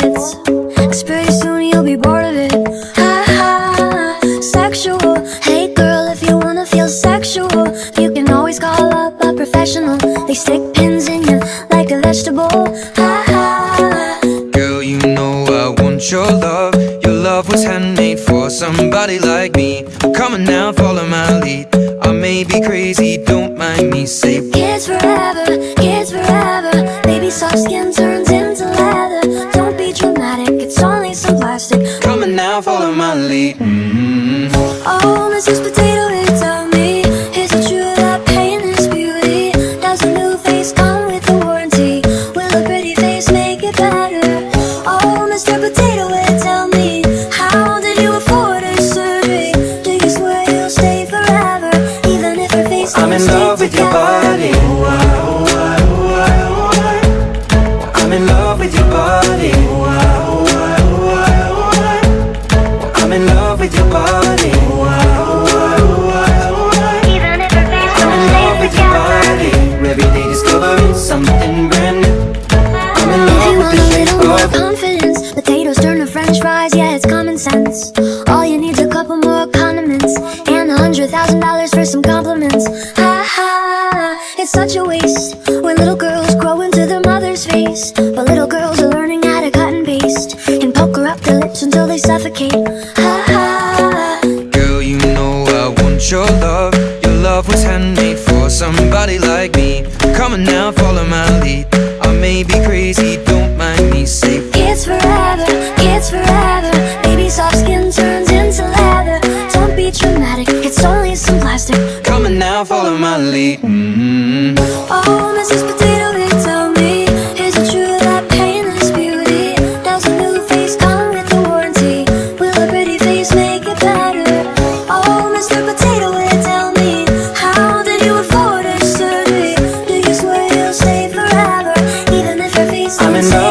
Cause pretty soon you'll be bored of it. Ha sexual. Hey girl, if you wanna feel sexual, you can always call up a professional. They stick pins in you like a vegetable. Ha ha. Girl, you know I want your love. Your love was handmade for somebody like me. Come on now, follow I'm in stay forever? Even if her face is in love with your body. It's such a waste when little girls grow into their mother's face. But little girls are learning how to cut and paste and pucker up their lips until they suffocate. Ha ha. Girl, you know I want your love. Your love was handmade for somebody like me. Come on now, follow my lead. I may be crazy, don't mind me. Say, Kids forever, kids forever. Baby soft skin turns into leather. Don't be dramatic, it's only some plastic. come on now, follow my lead. Mm-hmm. Oh, I'm in stay love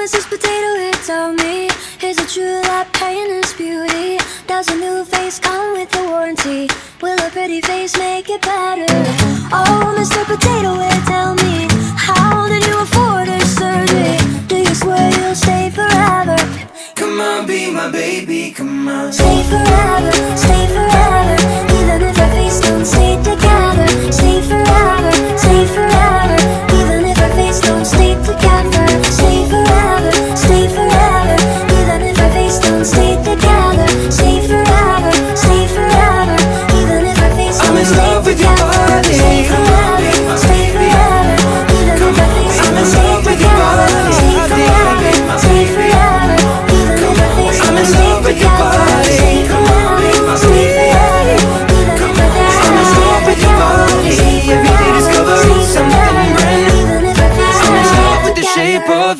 Mrs. Potato Head, tell me, is it true that pain is beauty? Does a new face come with a warranty? Will a pretty face make it better? Oh, Mr. Potato Head, tell me, how did you afford her surgery? Do you swear you'll stay forever? Come on, be my baby, come on. Stay forever, stay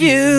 love you.